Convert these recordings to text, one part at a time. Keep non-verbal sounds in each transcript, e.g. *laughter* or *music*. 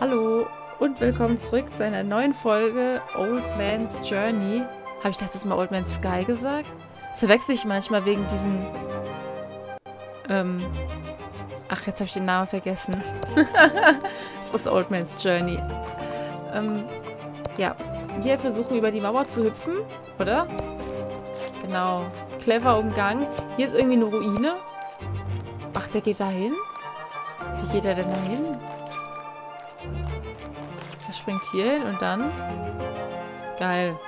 Hallo und willkommen zurück zu einer neuen Folge Old Man's Journey. Habe ich letztes Mal Old Man's Sky gesagt? Das verwechsel ich manchmal wegen diesem... Ähm... Ach, jetzt habe ich den Namen vergessen. *laughs* das ist Old Man's Journey. Ähm, ja. Wir versuchen über die Mauer zu hüpfen, oder? Genau. Clever Umgang. Hier ist irgendwie eine Ruine. Ach, der geht da hin? Wie geht er denn da hin? Springt hier hin und dann... Geil.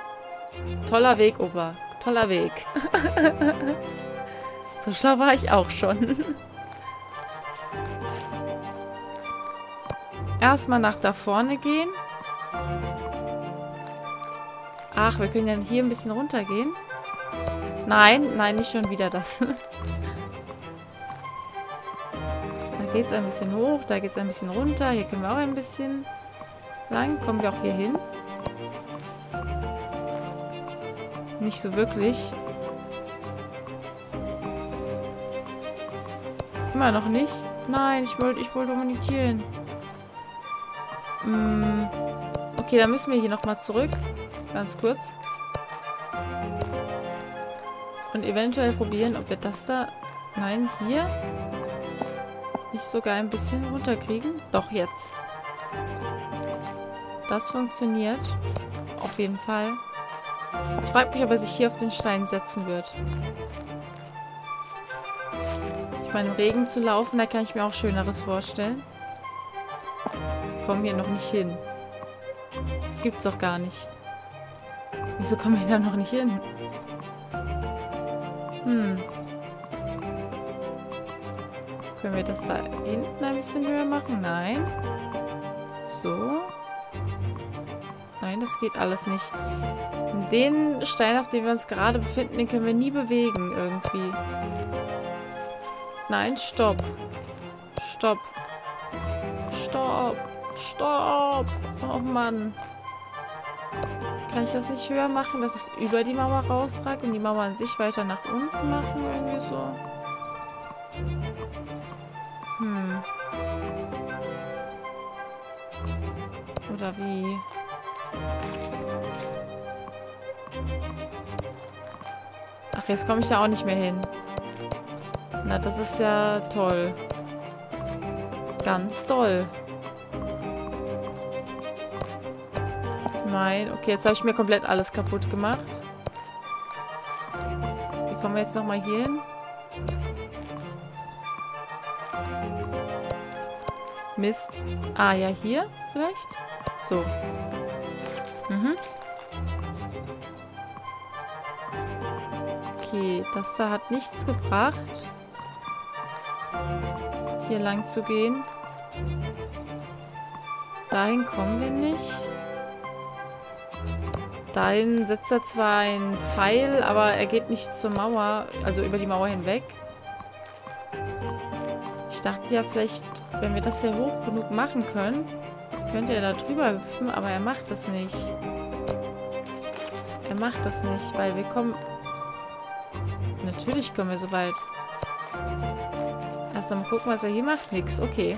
Toller Weg, Opa. Toller Weg. *laughs* so schlau war ich auch schon. *laughs* Erstmal nach da vorne gehen. Ach, wir können ja hier ein bisschen runtergehen. Nein, nein, nicht schon wieder das. *laughs* da geht es ein bisschen hoch, da geht es ein bisschen runter. Hier können wir auch ein bisschen lang. Kommen wir auch hier hin? Nicht so wirklich. Immer noch nicht. Nein, ich wollte ich wollte kommunizieren. Hm. Okay, dann müssen wir hier nochmal zurück. Ganz kurz. Und eventuell probieren, ob wir das da... Nein, hier... Nicht sogar ein bisschen runterkriegen. Doch, jetzt. Das funktioniert. Auf jeden Fall. Ich frage mich, ob er sich hier auf den Stein setzen wird. Ich meine, im Regen zu laufen, da kann ich mir auch Schöneres vorstellen. Wir kommen hier noch nicht hin. Das gibt's doch gar nicht. Wieso kommen wir da noch nicht hin? Hm. Können wir das da hinten ein bisschen höher machen? Nein. So. Nein, das geht alles nicht. Den Stein, auf dem wir uns gerade befinden, den können wir nie bewegen irgendwie. Nein, stopp. Stopp. Stopp. Stopp. Oh Mann. Kann ich das nicht höher machen, dass es über die Mauer rausragt und die Mauer an sich weiter nach unten machen? Irgendwie so. Hm. Oder wie? Ach, jetzt komme ich da auch nicht mehr hin. Na, das ist ja toll. Ganz toll. Nein. Okay, jetzt habe ich mir komplett alles kaputt gemacht. Wie kommen wir jetzt nochmal hier hin? Mist. Ah, ja, hier vielleicht? So. Mhm. Okay, das da hat nichts gebracht. Hier lang zu gehen. Dahin kommen wir nicht. Dahin setzt er zwar einen Pfeil, aber er geht nicht zur Mauer, also über die Mauer hinweg. Ich dachte ja vielleicht, wenn wir das hier hoch genug machen können, könnte er da drüber hüpfen, aber er macht das nicht. Er macht das nicht, weil wir kommen... Natürlich kommen wir so weit. Erst mal gucken, was er hier macht. Nix, okay.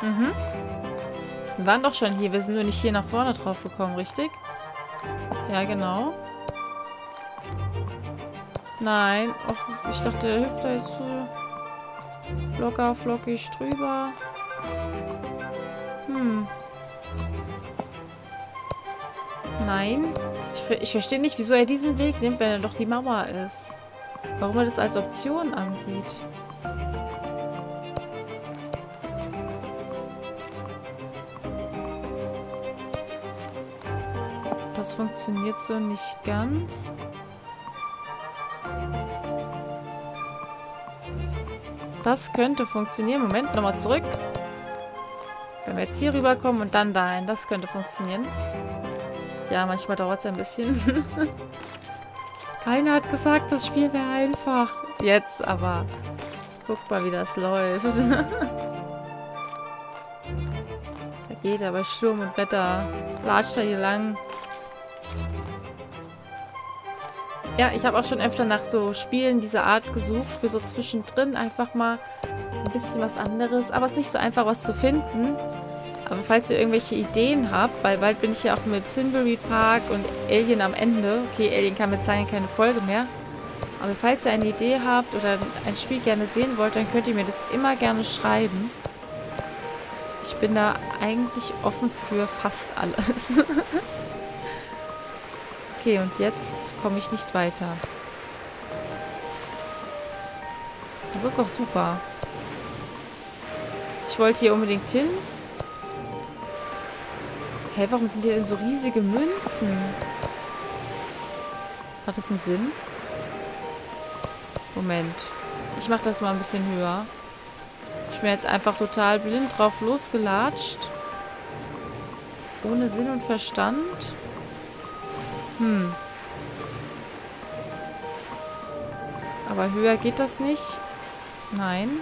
Mhm. Wir waren doch schon hier. Wir sind nur nicht hier nach vorne drauf gekommen, richtig? Ja, genau. Nein. Och, ich dachte, der hüpft da jetzt so locker flockig drüber. Hm. Nein. Ich, ich verstehe nicht, wieso er diesen Weg nimmt, wenn er doch die Mauer ist. Warum er das als Option ansieht. Das funktioniert so nicht ganz. Das könnte funktionieren. Moment, nochmal zurück. Wenn wir jetzt hier rüberkommen und dann dahin. Das könnte funktionieren. Ja, manchmal dauert es ein bisschen. *laughs* Keiner hat gesagt, das Spiel wäre einfach. Jetzt aber. Guck mal, wie das läuft. *laughs* da geht er bei Sturm und Wetter. Latscht er hier lang. Ja, ich habe auch schon öfter nach so Spielen dieser Art gesucht, für so zwischendrin einfach mal ein bisschen was anderes. Aber es ist nicht so einfach, was zu finden. Aber falls ihr irgendwelche Ideen habt, weil bald bin ich ja auch mit Simbury Park und Alien am Ende. Okay, Alien kam jetzt lange keine Folge mehr. Aber falls ihr eine Idee habt oder ein Spiel gerne sehen wollt, dann könnt ihr mir das immer gerne schreiben. Ich bin da eigentlich offen für fast alles. *laughs* okay, und jetzt komme ich nicht weiter. Das ist doch super. Ich wollte hier unbedingt hin. Hä, warum sind hier denn so riesige Münzen? Hat das einen Sinn? Moment. Ich mache das mal ein bisschen höher. Ich bin jetzt einfach total blind drauf losgelatscht. Ohne Sinn und Verstand. Hm. Aber höher geht das nicht. Nein.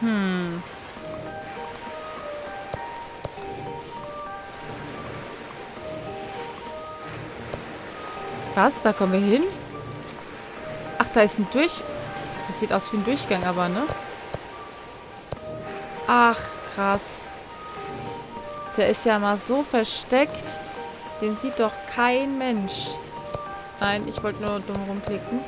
Hm. Was? Da kommen wir hin? Ach, da ist ein Durch... Das sieht aus wie ein Durchgang aber, ne? Ach, krass. Der ist ja mal so versteckt. Den sieht doch kein Mensch. Nein, ich wollte nur dumm rumklicken.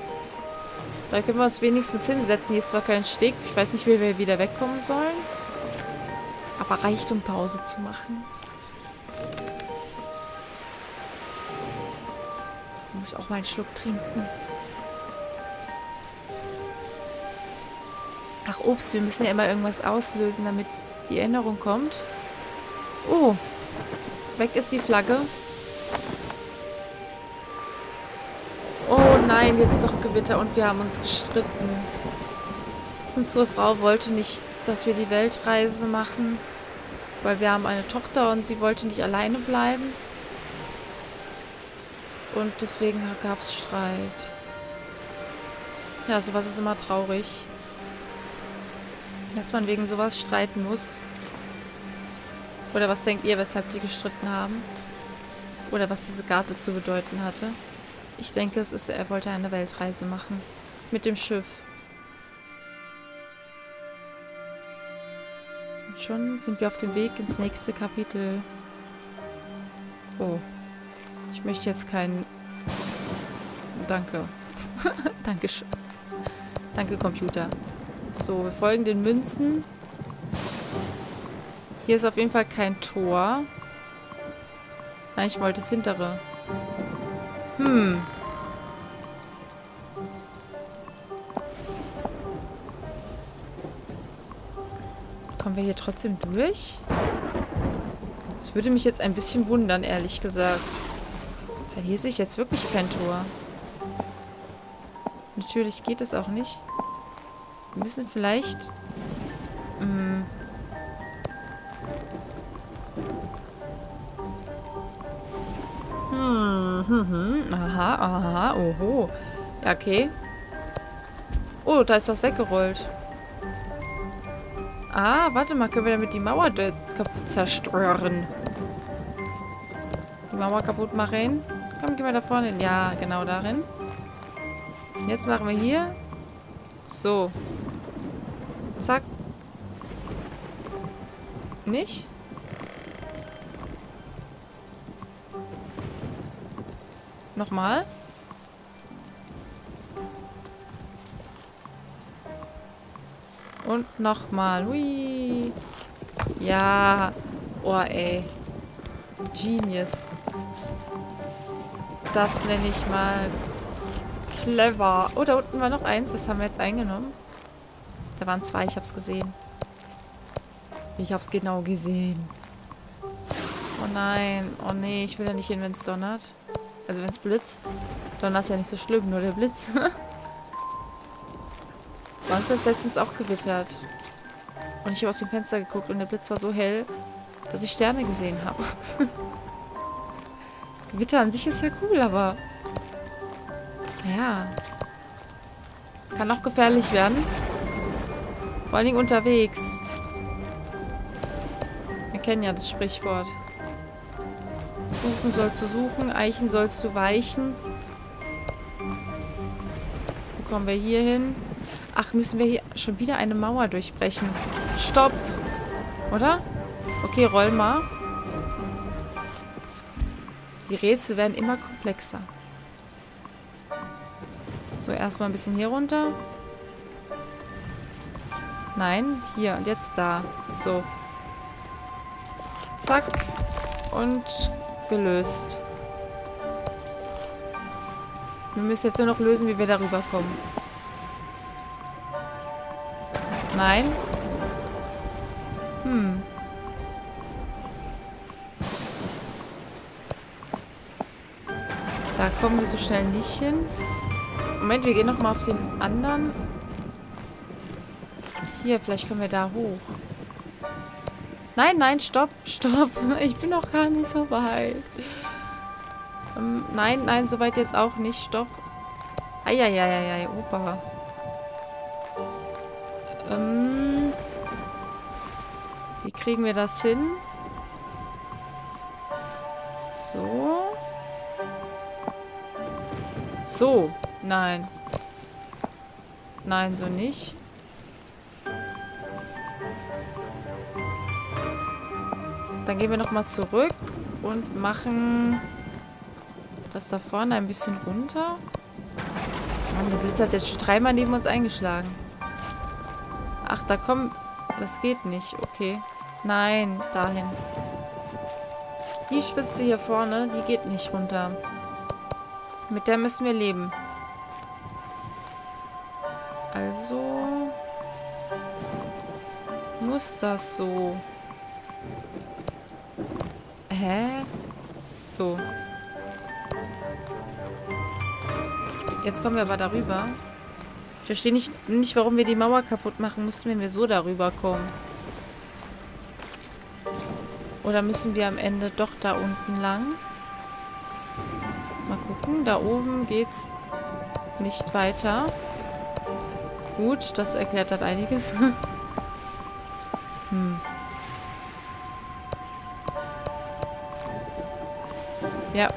Da können wir uns wenigstens hinsetzen. Hier ist zwar kein Steg. Ich weiß nicht, wie wir wieder wegkommen sollen. Aber reicht, um Pause zu machen. Ich muss auch mal einen Schluck trinken. Ach, Obst. Wir müssen ja immer irgendwas auslösen, damit die Erinnerung kommt. Oh. Weg ist die Flagge. Oh nein, jetzt doch Gewitter und wir haben uns gestritten. Unsere Frau wollte nicht, dass wir die Weltreise machen, weil wir haben eine Tochter und sie wollte nicht alleine bleiben. Und deswegen gab es Streit. Ja, sowas ist immer traurig. Dass man wegen sowas streiten muss. Oder was denkt ihr, weshalb die gestritten haben? Oder was diese Karte zu bedeuten hatte? Ich denke, es ist, er wollte eine Weltreise machen. Mit dem Schiff. Und schon sind wir auf dem Weg ins nächste Kapitel. Oh. Ich möchte jetzt keinen... Danke. *laughs* Dankeschön. Danke, Computer. So, wir folgen den Münzen. Hier ist auf jeden Fall kein Tor. Nein, ich wollte das hintere. Hm. Kommen wir hier trotzdem durch? Das würde mich jetzt ein bisschen wundern, ehrlich gesagt. Weil hier sehe ich jetzt wirklich kein Tor. Natürlich geht es auch nicht. Wir müssen vielleicht... Ja, okay. Oh, da ist was weggerollt. Ah, warte mal, können wir damit die Mauer kaputt zerstören? Die Mauer kaputt machen? Komm, gehen wir da vorne hin. Ja, genau darin. Jetzt machen wir hier. So. Zack. Nicht? Nochmal. Und nochmal. Hui. Ja. Oh, ey. Genius. Das nenne ich mal clever. Oh, da unten war noch eins. Das haben wir jetzt eingenommen. Da waren zwei. Ich hab's gesehen. Ich hab's genau gesehen. Oh nein. Oh nee, ich will da nicht hin, wenn es donnert. Also wenn es blitzt. Donner ist ja nicht so schlimm, nur der Blitz. *laughs* Bei uns hat es letztens auch gewittert. Und ich habe aus dem Fenster geguckt und der Blitz war so hell, dass ich Sterne gesehen habe. *laughs* Gewitter an sich ist ja cool, aber... Naja. Kann auch gefährlich werden. Vor allen Dingen unterwegs. Wir kennen ja das Sprichwort. Buchen sollst du suchen, Eichen sollst du weichen. Wo kommen wir hier hin? Ach, müssen wir hier schon wieder eine Mauer durchbrechen. Stopp! Oder? Okay, roll mal. Die Rätsel werden immer komplexer. So, erstmal ein bisschen hier runter. Nein, hier und jetzt da. So. Zack. Und gelöst. Wir müssen jetzt nur noch lösen, wie wir darüber kommen. Nein. Hm. Da kommen wir so schnell nicht hin. Moment, wir gehen nochmal auf den anderen. Hier, vielleicht kommen wir da hoch. Nein, nein, stopp, stopp. *laughs* Ich bin noch gar nicht so weit. Ähm, nein, nein, so weit jetzt auch nicht. Stopp. Eieieiei, Opa. Ähm, wie kriegen wir das hin? So. So. Nein. Nein, so nicht. Dann gehen wir nochmal zurück und machen das da vorne ein bisschen runter. Mann, der Blitz hat jetzt schon dreimal neben uns eingeschlagen. Ach, da kommt... Das geht nicht. Okay. Nein, dahin. Die Spitze hier vorne, die geht nicht runter. Mit der müssen wir leben. Also... Muss das so... Hä? So. Jetzt kommen wir aber darüber. Ich verstehe nicht, nicht, warum wir die Mauer kaputt machen mussten, wenn wir so darüber kommen. Oder müssen wir am Ende doch da unten lang? Mal gucken. Da oben geht's nicht weiter. Gut, das erklärt halt einiges. *laughs* hm. Ja.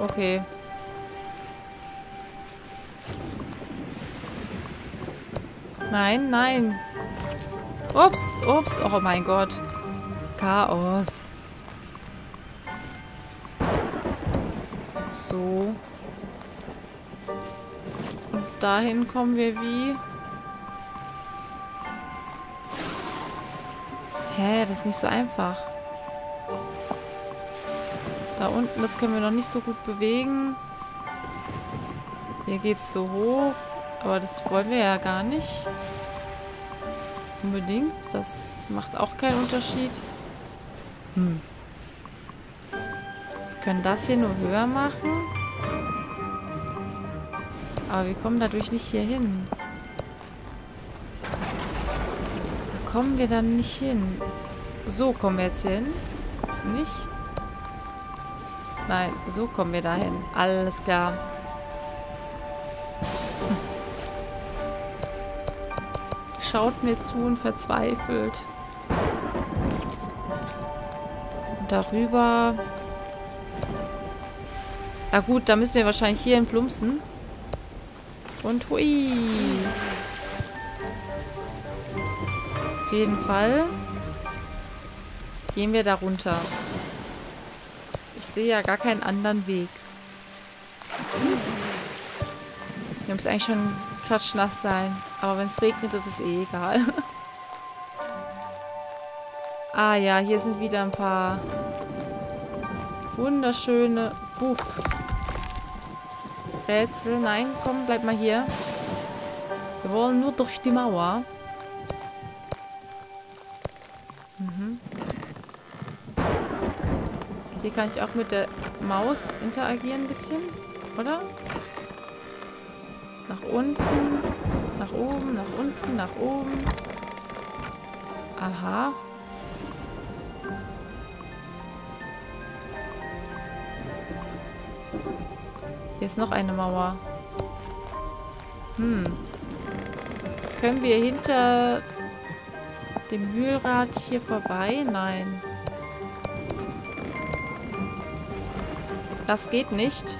Okay. Nein, nein. Ups, ups. Oh mein Gott. Chaos. So. Und dahin kommen wir wie? Hä, das ist nicht so einfach. Da unten, das können wir noch nicht so gut bewegen. Hier geht es so hoch. Aber das wollen wir ja gar nicht. Unbedingt. Das macht auch keinen Unterschied. Hm. Wir können das hier nur höher machen. Aber wir kommen dadurch nicht hier hin. Da kommen wir dann nicht hin. So kommen wir jetzt hin. Nicht? Nein, so kommen wir dahin. Alles klar. Schaut mir zu und verzweifelt. Und darüber... Na gut, da müssen wir wahrscheinlich hier plumpsen. Und hui. Auf jeden Fall gehen wir da runter. Ich sehe ja gar keinen anderen Weg. Wir müssen eigentlich schon klatschnass sein. Aber wenn es regnet, ist es eh egal. *laughs* ah ja, hier sind wieder ein paar wunderschöne... Uff. Rätsel. Nein, komm, bleib mal hier. Wir wollen nur durch die Mauer. Mhm. Hier kann ich auch mit der Maus interagieren ein bisschen, oder? Unten, nach oben, nach unten, nach oben. Aha. Hier ist noch eine Mauer. Hm. Können wir hinter dem Mühlrad hier vorbei? Nein. Das geht nicht.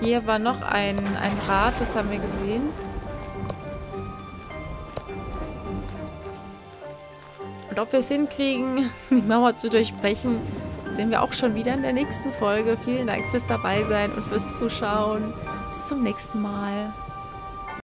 Hier war noch ein, ein Rad, das haben wir gesehen. Und ob wir es hinkriegen, *laughs* die Mauer zu durchbrechen, sehen wir auch schon wieder in der nächsten Folge. Vielen Dank fürs Dabeisein und fürs Zuschauen. Bis zum nächsten Mal.